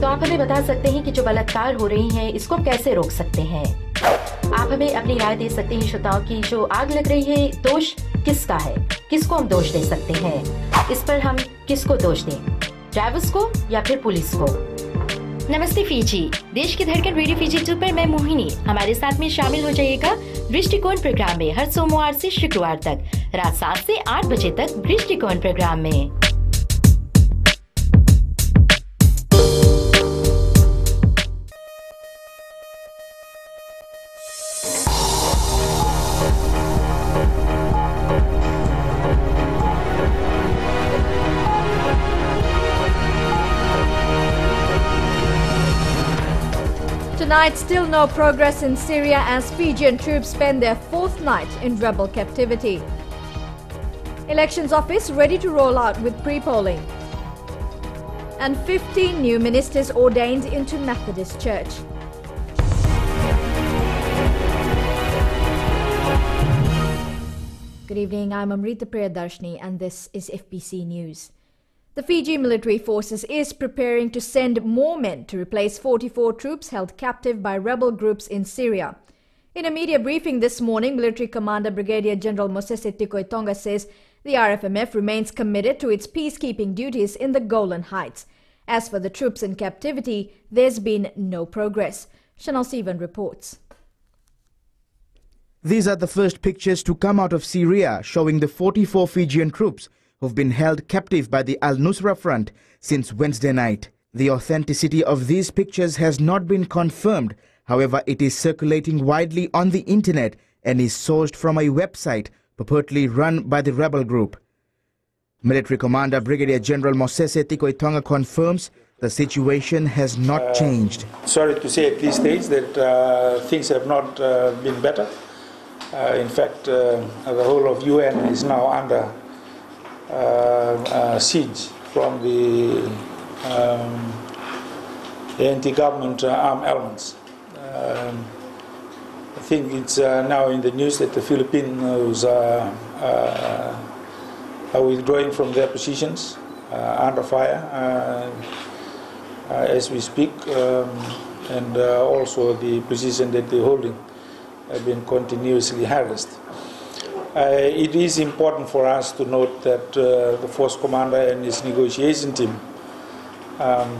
तो आप हमें बता सकते हैं कि जो बलात्कार हो रही हैं, इसको कैसे रोक सकते हैं? आप हमें अपनी राय दे सकते हैं श्रोताओं की, जो आग लग रही है, दोष किसका है? किसको हम दोष दे सकते हैं? इस पर हम किसको दोष दें? ड्राइवर्स को या फिर पुलिस को? नमस्ते फीजी। देश की धड़कन रेडियो फीजी टू पर मैं मोहिनी। हमारे साथ में शामिल हो जाइएगा दृष्टिकोण प्रोग्राम में हर सोमवार से शुक्रवार तक, रात सात से आठ बजे तक दृष्टिकोण प्रोग्राम में। Tonight, still no progress in Syria as Fijian troops spend their fourth night in rebel captivity. Elections office ready to roll out with pre-polling. And 15 new ministers ordained into Methodist Church. Good evening, I'm Amrita Priyadarshini and this is FBC News. The Fiji military forces is preparing to send more men to replace 44 troops held captive by rebel groups in Syria. In a media briefing this morning, military commander Brigadier General Mosese Tikoitonga says the RFMF remains committed to its peacekeeping duties in the Golan Heights. As for the troops in captivity, there's been no progress. Chanel Sivan reports. These are the first pictures to come out of Syria showing the 44 Fijian troops who've been held captive by the Al Nusra Front since Wednesday night. The authenticity of these pictures has not been confirmed. However, it is circulating widely on the internet and is sourced from a website purportedly run by the rebel group. Military Commander Brigadier General Mosese Tikoitonga confirms the situation has not changed. Sorry to say at this stage that uh, things have not uh, been better. Uh, in fact, uh, the whole of UN is now under uh, uh, siege from the, um, anti-government uh, armed elements. Um, I think it's uh, now in the news that the uh, uh, are withdrawing from their positions uh, under fire uh, uh, as we speak, um, and uh, also the position that they're holding have been continuously harassed. Uh, it is important for us to note that uh, the force commander and his negotiation team um,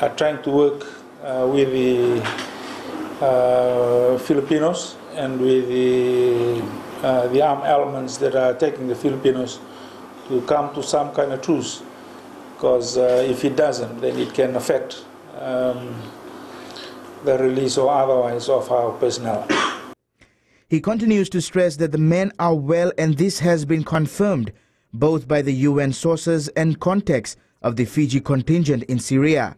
are trying to work uh, with the Filipinos and with the, the armed elements that are attacking the Filipinos to come to some kind of truce. Because uh, if it doesn't, then it can affect um, the release or otherwise of our personnel. He continues to stress that the men are well and this has been confirmed both by the UN sources and contacts of the Fiji contingent in Syria.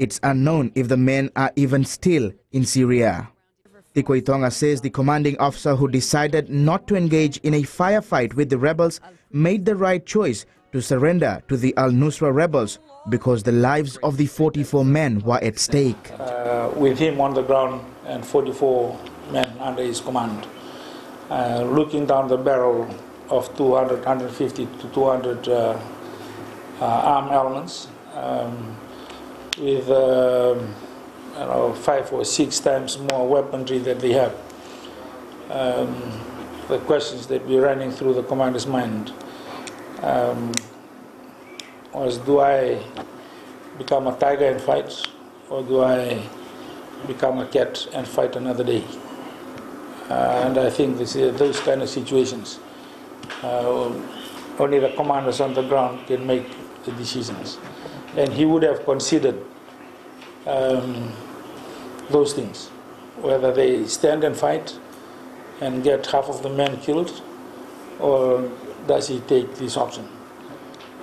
It's unknown if the men are even still in Syria. Tikoitonga says the commanding officer who decided not to engage in a firefight with the rebels made the right choice to surrender to the Al-Nusra rebels because the lives of the 44 men were at stake. Uh, with him on the ground and 44 men under his command, uh, looking down the barrel of 200, 150 to 200 uh, uh, armed elements um, with um, you know, five or six times more weaponry than they have. Um, the questions that were running through the commander's mind um, was do I become a tiger and fight, or do I become a cat and fight another day? Uh, and I think this, uh, those kind of situations, uh, only the commanders on the ground can make the decisions. And he would have considered um, those things, whether they stand and fight and get half of the men killed, or does he take this option?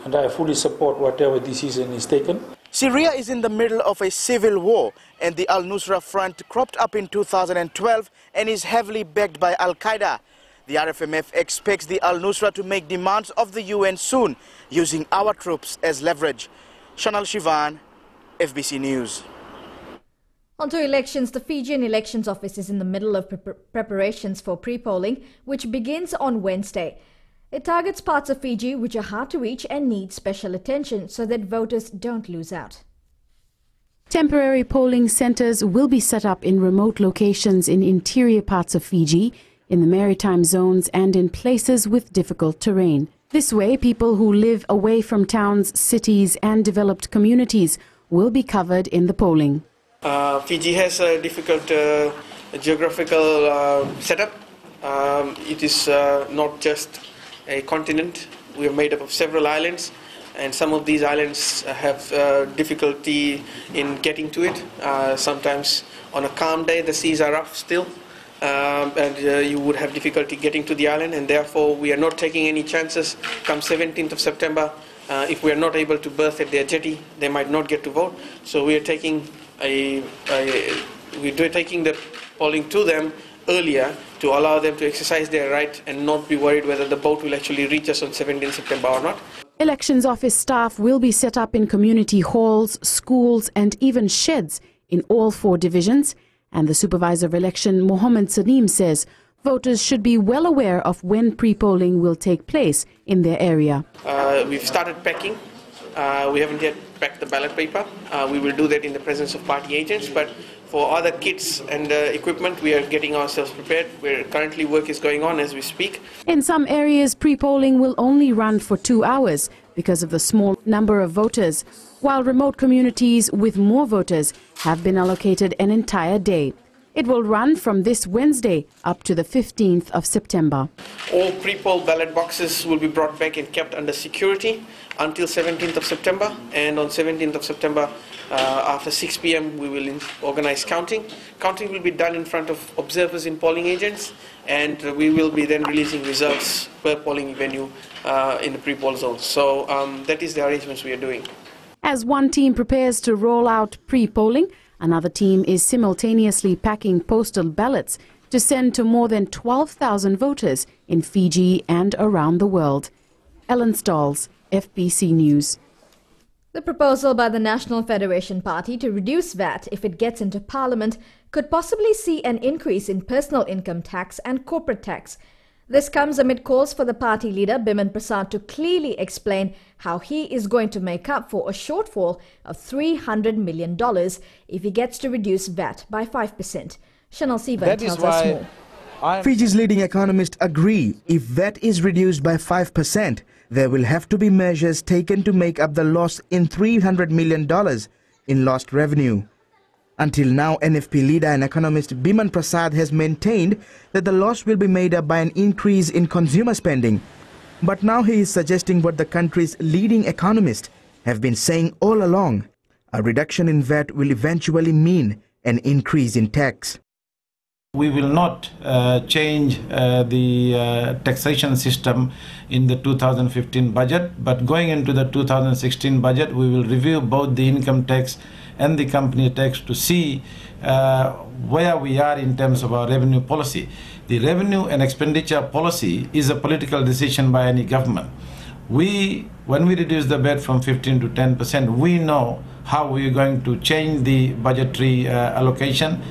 And I fully support whatever decision is taken. Syria is in the middle of a civil war and the Al-Nusra Front cropped up in 2012 and is heavily backed by Al-Qaeda. The RFMF expects the Al-Nusra to make demands of the UN soon, using our troops as leverage. Chanel Shivan, FBC News. On to elections, the Fijian Elections Office is in the middle of pre- preparations for pre-polling, which begins on Wednesday. It targets parts of Fiji which are hard to reach and need special attention so that voters don't lose out. Temporary polling centres will be set up in remote locations in interior parts of Fiji, in the maritime zones, and in places with difficult terrain. This way, people who live away from towns, cities, and developed communities will be covered in the polling. Uh, Fiji has a difficult uh, geographical uh, setup. Um, it is uh, not just a continent, we are made up of several islands and some of these islands have uh, difficulty in getting to it. Uh, sometimes on a calm day, the seas are rough still, um, and uh, you would have difficulty getting to the island, and therefore we are not taking any chances. Come 17th of September, uh, if we are not able to berth at their jetty, they might not get to vote. So we are taking a, a we're taking the polling to them earlier to allow them to exercise their right and not be worried whether the boat will actually reach us on 17 September or not. Elections office staff will be set up in community halls, schools and even sheds in all four divisions. And the supervisor of election, Mohammed Saneem, says voters should be well aware of when pre-polling will take place in their area. Uh, we've started packing. Uh, we haven't yet packed the ballot paper. Uh, we will do that in the presence of party agents, but for other kits and uh, equipment, we are getting ourselves prepared. Where currently work is going on as we speak. In some areas, pre-polling will only run for two hours because of the small number of voters, while remote communities with more voters have been allocated an entire day. It will run from this Wednesday up to the 15th of September. All pre-poll ballot boxes will be brought back and kept under security until 17th of September. And on 17th of September, uh, after 6 p.m., we will organize counting. Counting will be done in front of observers in polling agents, and we will be then releasing results per polling venue uh, in the pre-poll zones. So um, that is the arrangements we are doing. As one team prepares to roll out pre-polling, Another team is simultaneously packing postal ballots to send to more than 12,000 voters in Fiji and around the world. Ellen Stalls, FBC News. The proposal by the National Federation Party to reduce VAT if it gets into Parliament could possibly see an increase in personal income tax and corporate tax this comes amid calls for the party leader Biman Prasad to clearly explain how he is going to make up for a shortfall of $300 million if he gets to reduce VAT by 5%. Chanel Sivan tells us more. I'm Fiji's leading economists agree if VAT is reduced by 5%, there will have to be measures taken to make up the loss in $300 million in lost revenue. Until now, NFP leader and economist Biman Prasad has maintained that the loss will be made up by an increase in consumer spending. But now he is suggesting what the country's leading economists have been saying all along. A reduction in VAT will eventually mean an increase in tax. We will not uh, change uh, the uh, taxation system in the 2015 budget, but going into the 2016 budget, we will review both the income tax and the company tax to see uh, where we are in terms of our revenue policy. The revenue and expenditure policy is a political decision by any government. We, when we reduce the VAT from 15 to 10 percent, we know how we are going to change the budgetary uh, allocation.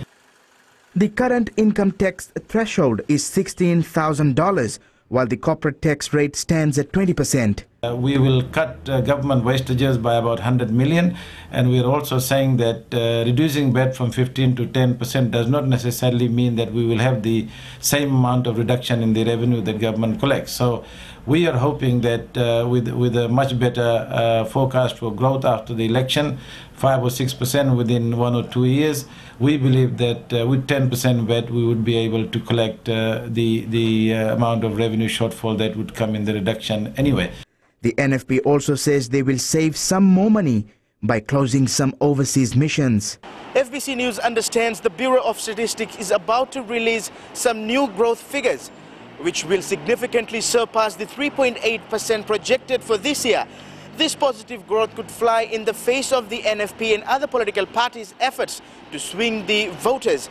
The current income tax threshold is $16,000 while the corporate tax rate stands at 20%. Uh, we will cut uh, government wastages by about 100 million, and we are also saying that uh, reducing VAT from 15 to 10 percent does not necessarily mean that we will have the same amount of reduction in the revenue that government collects. So we are hoping that uh, with with a much better uh, forecast for growth after the election, five or six percent within one or two years, we believe that uh, with 10 percent VAT we would be able to collect uh, the the uh, amount of revenue shortfall that would come in the reduction anyway. The NFP also says they will save some more money by closing some overseas missions. FBC News understands the Bureau of Statistics is about to release some new growth figures which will significantly surpass the 3.8% projected for this year. This positive growth could fly in the face of the NFP and other political parties' efforts to swing the voters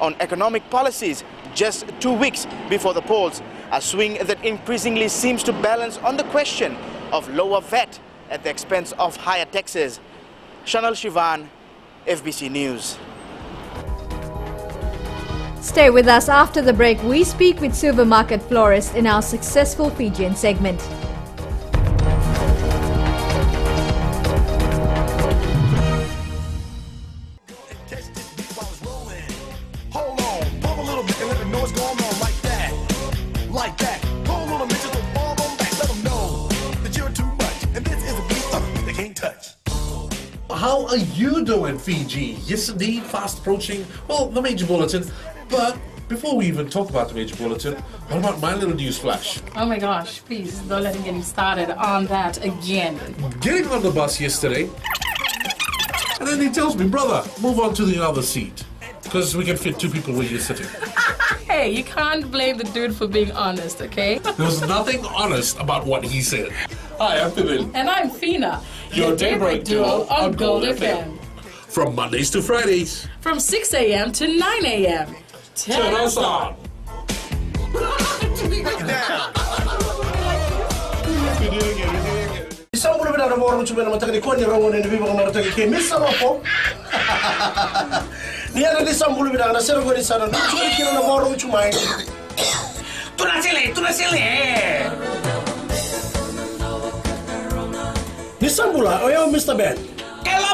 on economic policies just two weeks before the polls. A swing that increasingly seems to balance on the question of lower VAT at the expense of higher taxes. Chanel Shivan, FBC News. Stay with us after the break. We speak with supermarket florists in our successful Fijian segment. Doing, Fiji? Yes, indeed, fast approaching, well, the major bulletin. But before we even talk about the major bulletin, what about my little news flash? Oh my gosh, please don't let him get me started on that again. Getting on the bus yesterday, and then he tells me, brother, move on to the other seat. Because we can fit two people where you're sitting. Hey, you can't blame the dude for being honest, okay? There was nothing honest about what he said. Hi, I'm Phil. And I'm Fina, Your daybreak duo on Gold FM. from Mondays to Fridays. From 6 a.m. to 9 a.m. Turn us on. Isang mula bina ada kira Mr. Ben.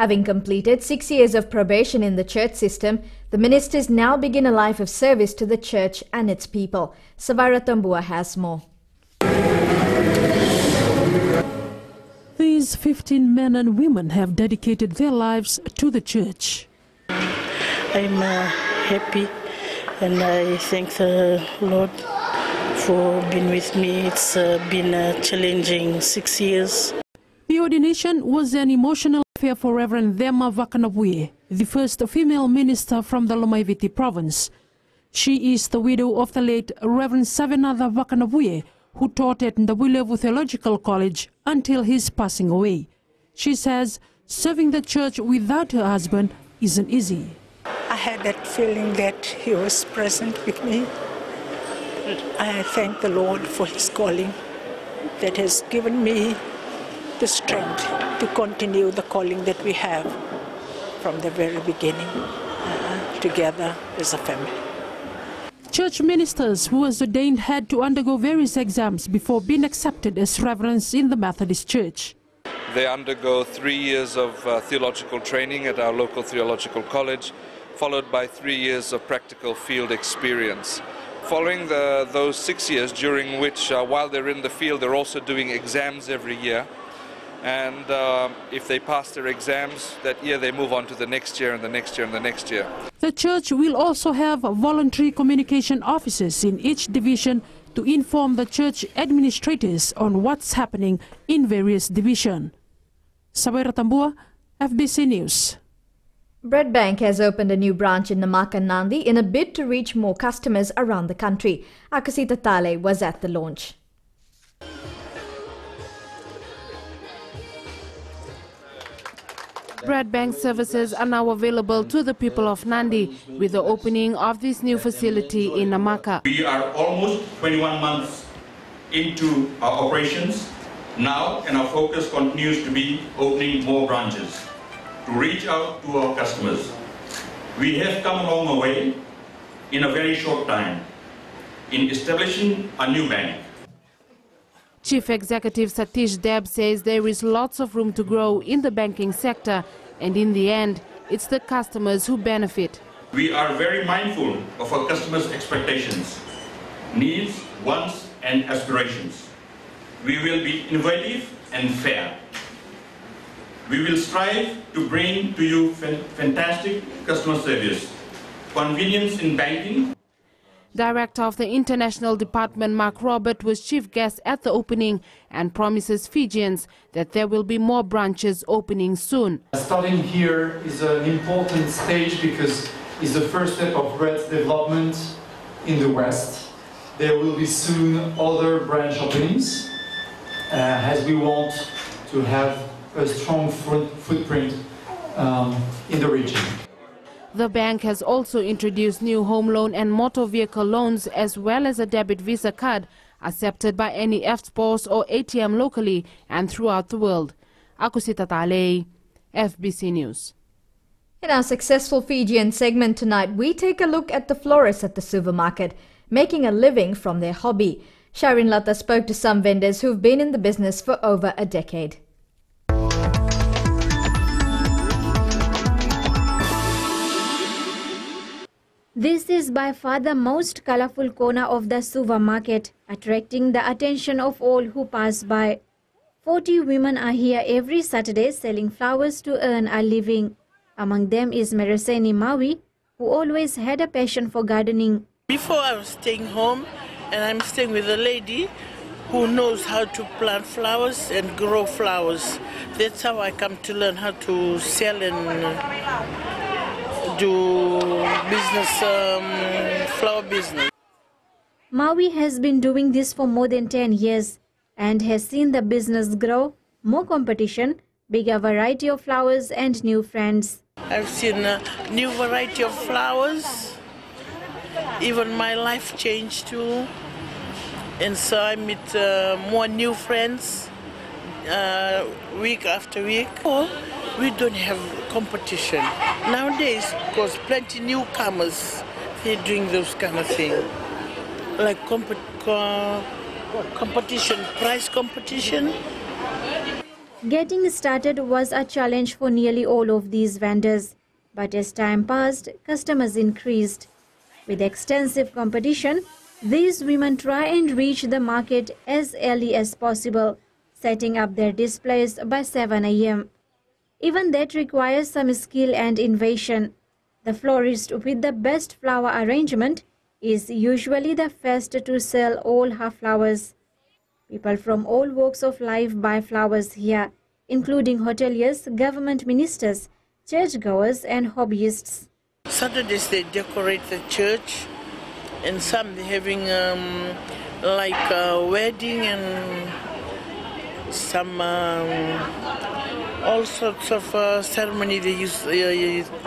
Having completed six years of probation in the church system, the ministers now begin a life of service to the church and its people. Savara Tambua has more. These 15 men and women have dedicated their lives to the church. I'm uh, happy and I thank the Lord for being with me. It's uh, been a challenging six years. The ordination was an emotional for Reverend Thema Vakanabuye, the first female minister from the Lomaiviti province. She is the widow of the late Reverend Savinatha Vakanabuye, who taught at Davuilevu Theological College until his passing away. She says serving the church without her husband isn't easy. I had that feeling that He was present with me. I thank the Lord for His calling that has given me the strength to continue the calling that we have from the very beginning, uh, together as a family. Church ministers who was ordained had to undergo various exams before being accepted as reverends in the Methodist Church. They undergo three years of uh, theological training at our local theological college, followed by three years of practical field experience. Following the, those six years, during which, uh, while they're in the field, they're also doing exams every year. And uh, if they pass their exams that year, they move on to the next year and the next year and the next year. The church will also have voluntary communication officers in each division to inform the church administrators on what's happening in various divisions. Sabaira Tambua, FBC News. BRED Bank has opened a new branch in Namaka Nadi in a bid to reach more customers around the country. Akasita Tale was at the launch. BRED bank services are now available to the people of Nadi with the opening of this new facility in Namaka. We are almost 21 months into our operations now, and our focus continues to be opening more branches to reach out to our customers. We have come a long way in a very short time in establishing a new bank. Chief Executive Satish Deb says there is lots of room to grow in the banking sector, and in the end, it's the customers who benefit. We are very mindful of our customers' expectations, needs, wants, and aspirations. We will be innovative and fair. We will strive to bring to you fantastic customer service, convenience in banking, Director of the International Department, Mark Robert, was chief guest at the opening and promises Fijians that there will be more branches opening soon. Starting here is an important stage because it's the first step of BRED development in the West. There will be soon other branch openings uh, as we want to have a strong footprint um, in the region. The bank has also introduced new home loan and motor vehicle loans as well as a debit Visa card accepted by any EFTPOS or ATM locally and throughout the world. Akusita Talei, FBC News. In our successful Fijian segment tonight, we take a look at the florists at the supermarket, making a living from their hobby. Sharin Lata spoke to some vendors who've been in the business for over a decade. This is by far the most colorful corner of the supermarket, attracting the attention of all who pass by. 40 women are here every Saturday selling flowers to earn a living. Among them is Mereseni Maui, who always had a passion for gardening. Before I was staying home, and I'm staying with a lady who knows how to plant flowers and grow flowers. That's how I come to learn how to sell and do business, um, flower business. Maui has been doing this for more than 10 years and has seen the business grow, more competition, bigger variety of flowers and new friends. I've seen a new variety of flowers. Even my life changed too. And so I meet uh, more new friends uh, week after week. Oh, we don't have competition. Nowadays, because plenty newcomers, they're doing those kind of thing. Like comp- co- competition, price competition. Getting started was a challenge for nearly all of these vendors, but as time passed, customers increased. With extensive competition, these women try and reach the market as early as possible, setting up their displays by 7 am. Even that requires some skill and innovation. The florist with the best flower arrangement is usually the first to sell all her flowers. People from all walks of life buy flowers here, including hoteliers, government ministers, churchgoers, and hobbyists. Saturdays they decorate the church, and some they're having um, like a wedding and some um, all sorts of uh, ceremony they use, uh,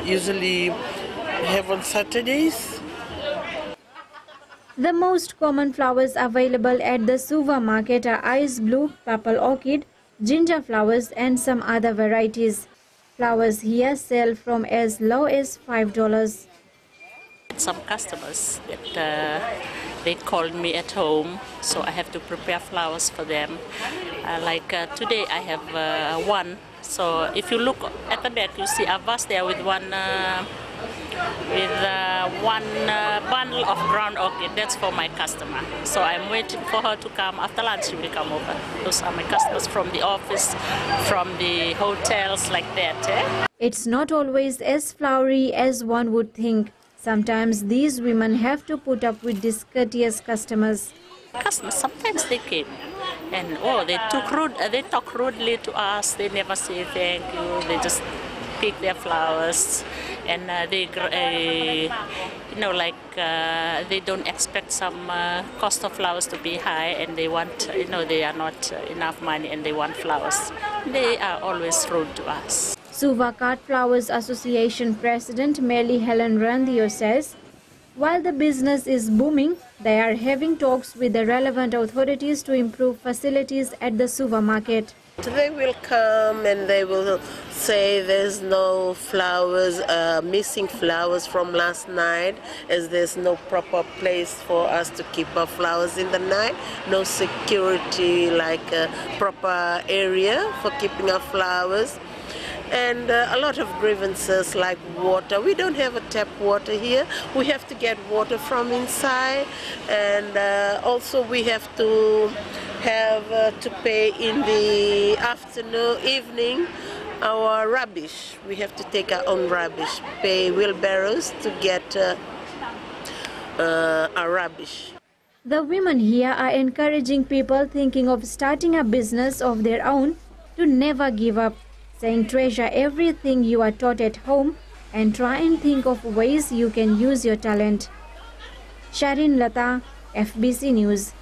usually have on Saturdays. The most common flowers available at the Suva market are ice blue, purple orchid, ginger flowers and some other varieties. Flowers here sell from as low as $5. Some customers that uh, they called me at home, so I have to prepare flowers for them. Uh, like uh, today, I have uh, one. So if you look at the back, you see a vase there with one uh, with uh, one uh, bundle of ground orchid. That's for my customer. So I'm waiting for her to come. After lunch, she will come over. Those are my customers from the office, from the hotels, like that. Eh? It's not always as flowery as one would think. Sometimes these women have to put up with discourteous customers. Customers sometimes they came and oh they took rude, uh, they talk rudely to us. They never say thank you. They just pick their flowers and uh, they uh, you know like uh, they don't expect some uh, cost of flowers to be high and they want you know they are not enough money and they want flowers they are always rude to us Suva Cut Flowers Association President Mary Helen Randio says while the business is booming, they are having talks with the relevant authorities to improve facilities at the Suva market. They will come and they will say there's no flowers, uh, missing flowers from last night, as there's no proper place for us to keep our flowers in the night, no security like a proper area for keeping our flowers and uh, a lot of grievances like water. We don't have a tap water here. We have to get water from inside, and uh, also we have to have uh, to pay in the afternoon, evening. Our rubbish. We have to take our own rubbish. Pay wheelbarrows to get our rubbish. The women here are encouraging people thinking of starting a business of their own to never give up saying treasure everything you are taught at home and try and think of ways you can use your talent. Sharin Lata, FBC News.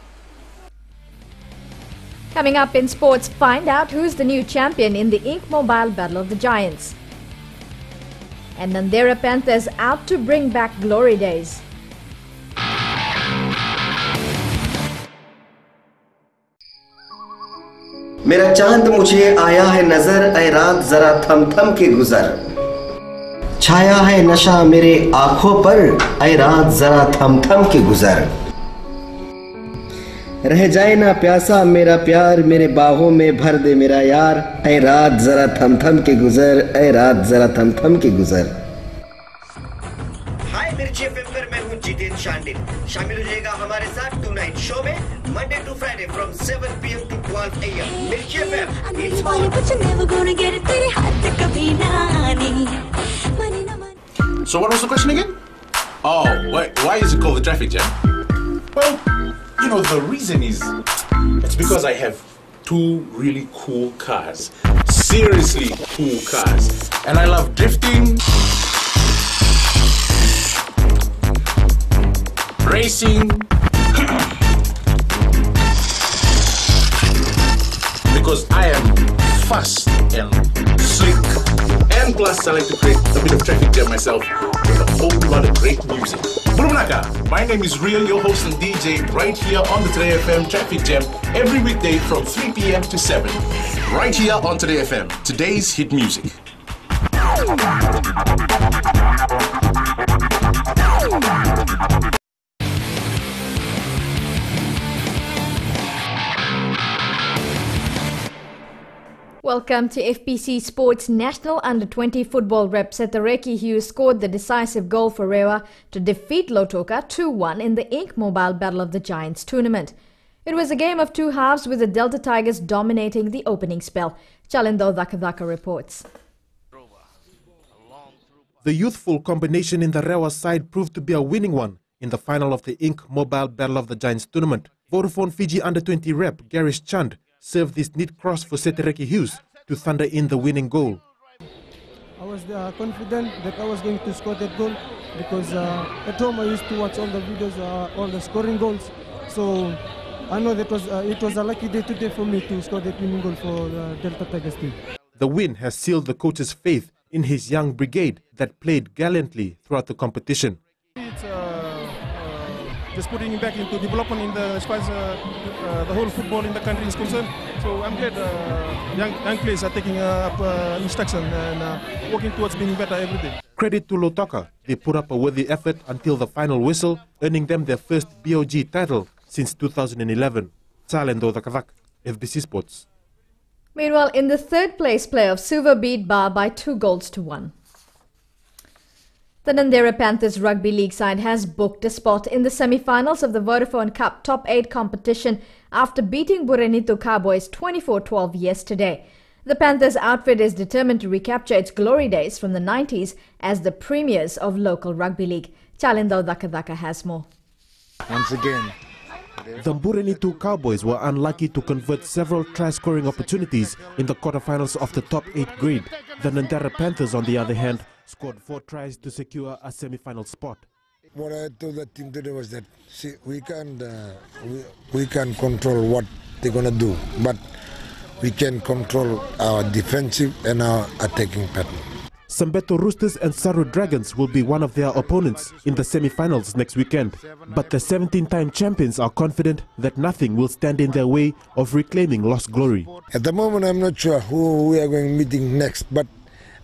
Coming up in sports, find out who's the new champion in the Inkk Mobile Battle of the Giants. And Nadera Panthers out to bring back glory days. मेरा चाँद मुझे आया है नज़र, ऐ रात जरा थम थम के गुजर। छाया है नशा मेरे आँखों पर, ऐ रात जरा थम थम के गुजर। रह जाए ना प्यासा मेरा प्यार, मेरे बाहों में भर दे मेरा यार, ऐ रात जरा थम थम के गुजर, ऐ रात जरा थम थम के गुजर। हाय, मिर्ची एफएम पर मैं हूँ जितेन शांडिल। शामिल हो जाएगा हमारे साथ टू नाइट शो में। Monday to Friday from 7 PM to 12 am मिर्ची FM it's So what was the question again? Oh, why, why is it called the traffic jam? Well, you know, the reason is it's because I have two really cool cars. Seriously cool cars. And I love drifting, racing, because I am fast and slick. And plus, I like to create a bit of traffic jam myself with a whole lot of great music. Bulunaka, my name is Real, your host and DJ, right here on the Today FM Traffic Jam every weekday from 3 p.m. to 7. Right here on Today FM, today's hit music. Welcome to FBC Sports National Under 20 football Reps. rep Setareki Hughes scored the decisive goal for Rewa to defeat Lautoka 2-1 in the Inkk Mobile Battle of the Giants tournament. It was a game of two halves with the Delta Tigers dominating the opening spell. Chalindo Dhakadhaka reports. The youthful combination in the Rewa side proved to be a winning one in the final of the Inkk Mobile Battle of the Giants tournament. Vodafone Fiji Under 20 rep Garish Chand served this neat cross for Setereki Hughes to thunder in the winning goal. I was uh, confident that I was going to score that goal because uh, at home I used to watch all the videos, uh, all the scoring goals. So I know that was uh, it was a lucky day today for me to score that winning goal for the Delta Tigers team. The win has sealed the coach's faith in his young brigade that played gallantly throughout the competition. It's just putting back into development in the as far as uh, uh, the whole football in the country is concerned. So I'm glad uh, young young players are taking uh, up uh, instruction and uh, working towards being better every day. Credit to Lautoka, they put up a worthy effort until the final whistle, earning them their first BOG title since 2011. Salendo Dakavak, FBC Sports. Meanwhile, in the third place playoff, Suva beat Ba by two goals to one. The Nadera Panthers Rugby League side has booked a spot in the semi-finals of the Vodafone Cup Top 8 competition after beating Burenito Cowboys 24-12 yesterday. The Panthers outfit is determined to recapture its glory days from the 90s as the premiers of local rugby league. Chalindo Dakadaka has more. Once again, the Burenito Cowboys were unlucky to convert several try-scoring opportunities in the quarterfinals of the top 8 grade. The Nadera Panthers, on the other hand, scored four tries to secure a semi-final spot. What I told the team today was that see, we can uh, we, we can control what they're gonna do, but we can control our defensive and our attacking pattern. Sabeto Roosters and Saru Dragons will be one of their opponents in the semi-finals next weekend. But the 17-time champions are confident that nothing will stand in their way of reclaiming lost glory. At the moment, I'm not sure who we are going meeting next, but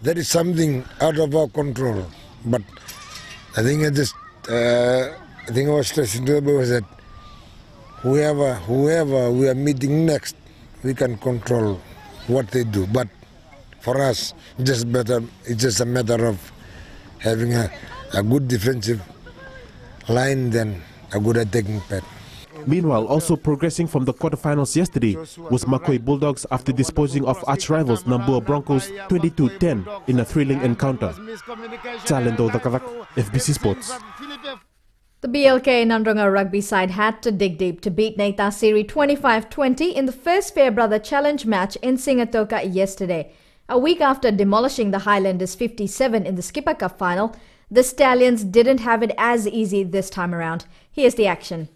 that is something out of our control. But I think I just, uh, I think I was stressing to the was that whoever, whoever we are meeting next, we can control what they do. But for us, just better, it's just a matter of having a, a good defensive line than a good attacking pattern. Meanwhile, also progressing from the quarterfinals yesterday was Makoi Bulldogs after disposing of arch rivals Nabua Broncos 22-10 in a thrilling encounter. Chalendo Dakavak, FBC Sports. The BLK Nadroga rugby side had to dig deep to beat Naitasiri 25-20 in the first Farebrother Challenge match in Sigatoka yesterday. A week after demolishing the Highlanders 57 in the Skipper Cup final, the Stallions didn't have it as easy this time around. Here's the action.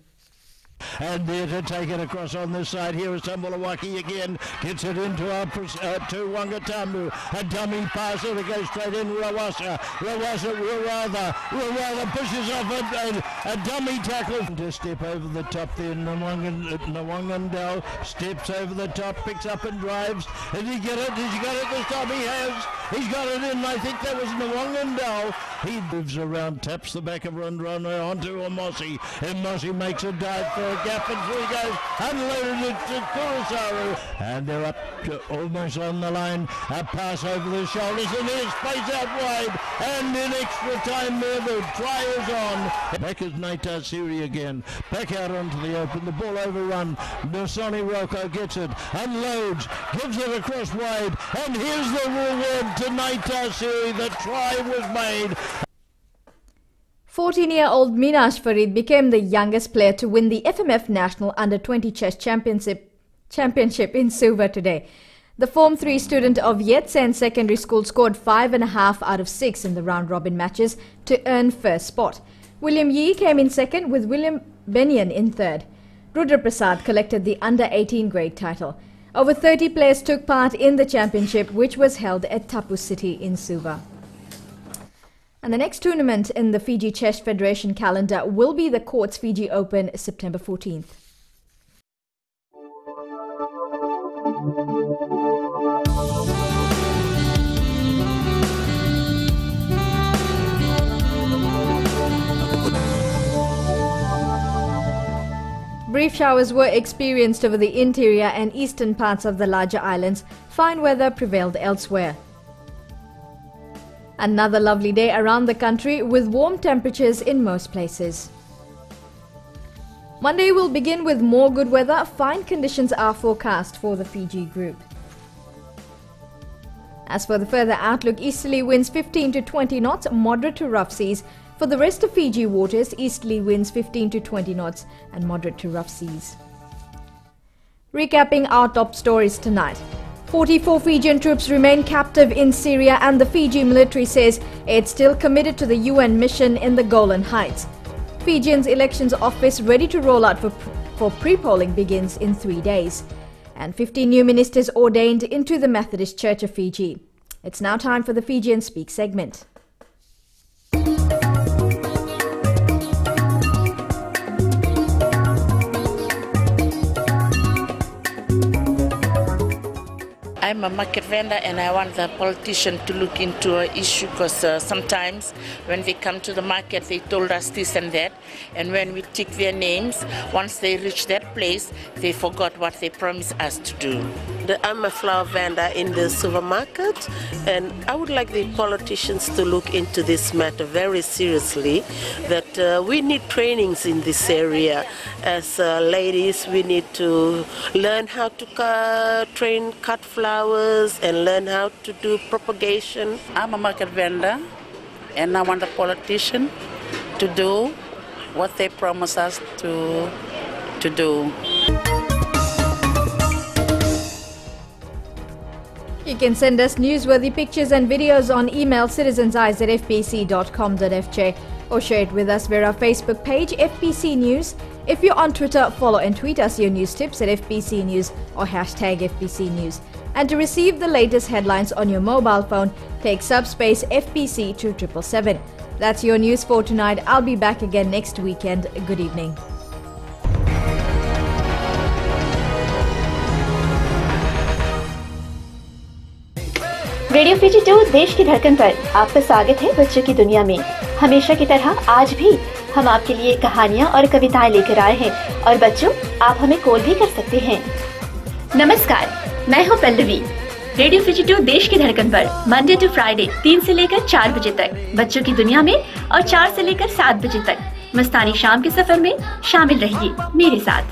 And there to take it across on this side. Here is Tambulawaki again. Gets it into a, uh, to Wangatambu. A dummy pass. It goes straight in. Rawasa. Rawasa. Rawatha. Rawatha pushes off it. And a dummy tackle. To step over the top there. Nawangan, Nawangandal steps over the top. Picks up and drives. Did he get it? Did he get it this time? He has. He's got it in. I think that was Nawangandal. He moves around. Taps the back of Rundrunner onto Omosi. And Mosi makes a dive for and through he goes. Unloaded it to Kurosawa. And they're up to almost on the line. A pass over the shoulders and there's space out wide. And in extra time there the try is on. Back is Naitasiri again. Back out onto the open. The ball overrun. Nosoni Rocco gets it. Unloads. Gives it across wide. And here's the reward to Naitasiri. The try was made. 14-year-old Minash Farid became the youngest player to win the FMF National Under-20 Chess Championship Championship in Suva today. The Form 3 student of Yetsen Secondary School scored 5.5 out of 6 in the round-robin matches to earn first spot. William Yee came in second with William Benyon in third. Rudra Prasad collected the under-18 grade title. Over 30 players took part in the championship which was held at Tappoo City in Suva. And the next tournament in the Fiji Chess Federation calendar will be the Courts Fiji Open September 14th. Brief showers were experienced over the interior and eastern parts of the larger islands. Fine weather prevailed elsewhere. Another lovely day around the country with warm temperatures in most places. Monday will begin with more good weather. Fine conditions are forecast for the Fiji group. As for the further outlook, easterly winds 15 to 20 knots, moderate to rough seas. For the rest of Fiji waters, easterly winds 15 to 20 knots and moderate to rough seas. Recapping our top stories tonight. 44 Fijian troops remain captive in Syria and the Fiji military says it's still committed to the UN mission in the Golan Heights. Fijians elections office ready to roll out for, for pre-polling begins in three days. And 15 new ministers ordained into the Methodist Church of Fiji. It's now time for the Fijian Speak segment. I'm a market vendor and I want the politician to look into an issue because uh, sometimes when they come to the market they told us this and that and when we tick their names once they reach that place they forgot what they promised us to do. I'm a flower vendor in the supermarket and I would like the politicians to look into this matter very seriously that uh, we need trainings in this area as uh, ladies we need to learn how to train cut flowers flowers and learn how to do propagation. I'm a market vendor and I want the politician to do what they promise us to, to do. You can send us newsworthy pictures and videos on email citizenseyes at fbc.com.fj or share it with us via our Facebook page, FBC News. If you're on Twitter, follow and tweet us your news tips at FBC News or hashtag FBC News. And to receive the latest headlines on your mobile phone, take subspace FBC to 777. That's your news for tonight. I'll be back again next weekend. Good evening. Radio Fiji to देश की धड़कन पर आपका स्वागत है बच्चों की दुनिया में हमेशा की तरह आज भी हम आपके लिए कहानियाँ और कविताएँ लेकर आए हैं। और बच्चों, आप हमें कॉल भी कर सकते हैं। नमस्कार, मैं हूँ पल्लवी। रेडियो फिजी टू देश की धड़कन पर मंडे टू फ्राइडे तीन से लेकर चार बजे तक। बच्चों की दुनिया में और चार से लेकर सात बजे तक। मस्तानी शाम के सफ़र में शामिल रहिए मेरे साथ।